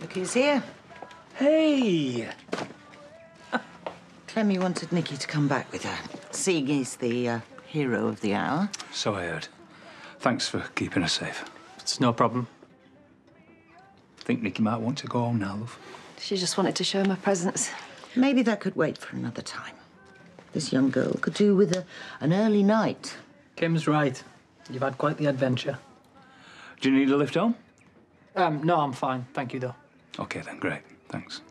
Look who's here. Hey! Clemmy wanted Nicky to come back with her, seeing he's the uh, hero of the hour. So I heard. Thanks for keeping us safe. It's no problem. I think Nicky might want to go home now, love. She just wanted to show him her presents. Maybe that could wait for another time. This young girl could do with a, an early night. Kim's right. You've had quite the adventure. Do you need a lift home? Um, no, I'm fine. Thank you, though. Okay then, great. Thanks.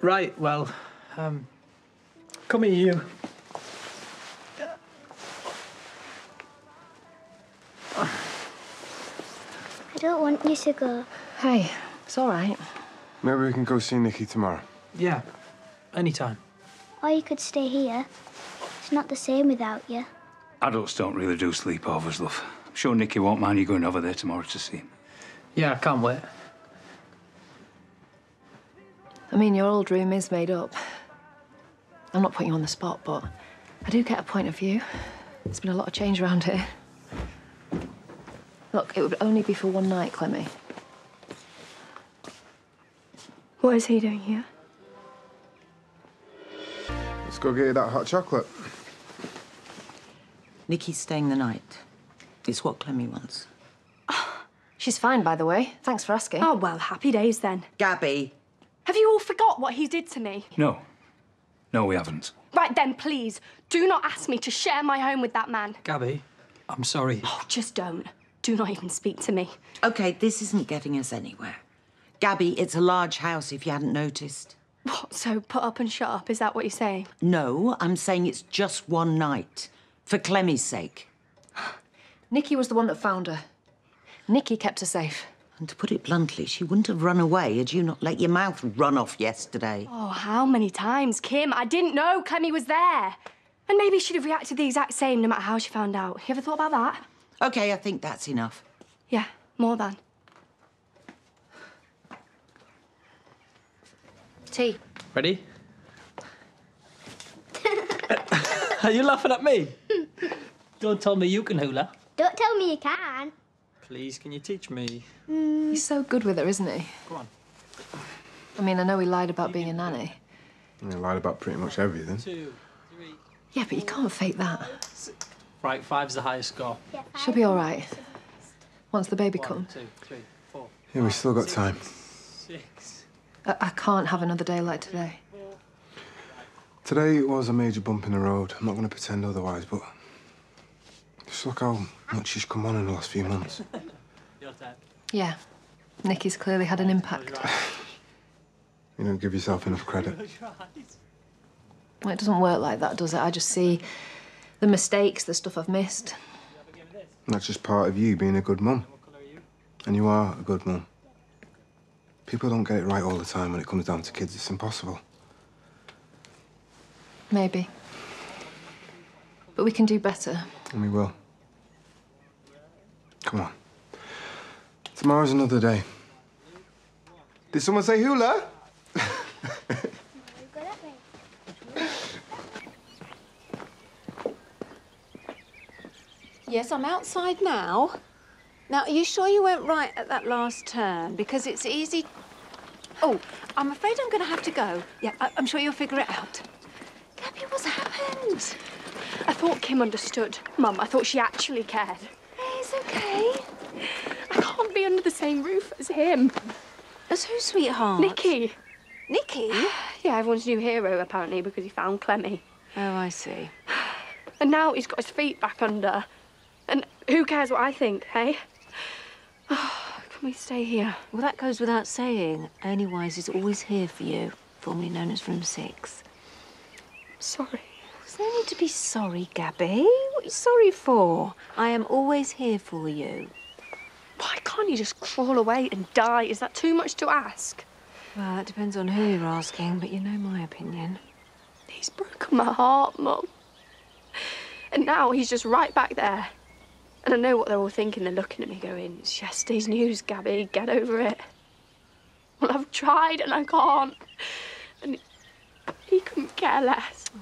Right, well, um, come here, you. I don't want you to go. Hey, it's all right. Maybe we can go see Nicky tomorrow. Yeah, anytime. Or you could stay here. It's not the same without you. Adults don't really do sleepovers, love. I'm sure Nicky won't mind you going over there tomorrow to see him. Yeah, I can't wait. I mean, your old room is made up. I'm not putting you on the spot, but I do get a point of view. There's been a lot of change around here. Look, it would only be for one night, Clemmy. What is he doing here? Let's go get you that hot chocolate. Nicky's staying the night. It's what Clemmy wants. She's fine, by the way. Thanks for asking. Oh, well, happy days then. Gabby, Have you all forgot what he did to me? No. No, we haven't. Right then, please, do not ask me to share my home with that man. Gabby, I'm sorry. Oh, just don't. Do not even speak to me. okay, this isn't getting us anywhere. Gabby, it's a large house if you hadn't noticed. What, so put up and shut up, is that what you're saying? No, I'm saying it's just one night. For Clemmy's sake. Nicky was the one that found her. Nicky kept her safe. And to put it bluntly, she wouldn't have run away had you not let your mouth run off yesterday. Oh, how many times? Kim, I didn't know Clemmy was there. And maybe she'd have reacted the exact same no matter how she found out. You ever thought about that? Okay, I think that's enough. Yeah, more than. Tea. Ready? Are you laughing at me? Don't tell me you can hula. Don't tell me you can't. Please, can you teach me? He's so good with her, isn't he? Go on. I mean, I know he lied about being a nanny. He lied about pretty much everything. Two, three. Yeah, but you can't fake that. Right, five's the highest score. She'll be all right. Once the baby One, comes. two, three, four, Yeah, we still got time. six. I, I can't have another day like today. Today was a major bump in the road. I'm not going to pretend otherwise, but just look how much she's come on in the last few months. Yeah. Nicky's clearly had an impact. You don't give yourself enough credit. Well, it doesn't work like that, does it? I just see the mistakes, the stuff I've missed. And that's just part of you being a good mum. And you are a good mum. People don't get it right all the time when it comes down to kids. It's impossible. Maybe. But we can do better. And we will. Come on. Tomorrow's another day. Did someone say hula? Yes, I'm outside now. Now, are you sure you went right at that last turn? Because it's easy. Oh, I'm afraid I'm going to have to go. Yeah, I- I'm sure you'll figure it out. Gabby, what's happened? I thought Kim understood. Mum, I thought she actually cared. It's okay. I can't be under the same roof as him. As who, sweetheart? Nicky. Nicky? Yeah, everyone's new hero, apparently, because he found Clemmy. Oh, I see. And now he's got his feet back under. And who cares what I think, hey? Can we stay here? Well, that goes without saying. Ernie Wise is always here for you, formerly known as Room 6. Sorry. There's no need to be sorry, Gabby. What are you sorry for? I am always here for you. Why can't you just crawl away and die? Is that too much to ask? Well, that depends on who you're asking, but you know my opinion. He's broken my heart, Mum. And now he's just right back there. And I know what they're all thinking. They're looking at me going, it's yesterday's news, Gabby. Get over it. Well, I've tried and I can't. And he couldn't care less. Oh,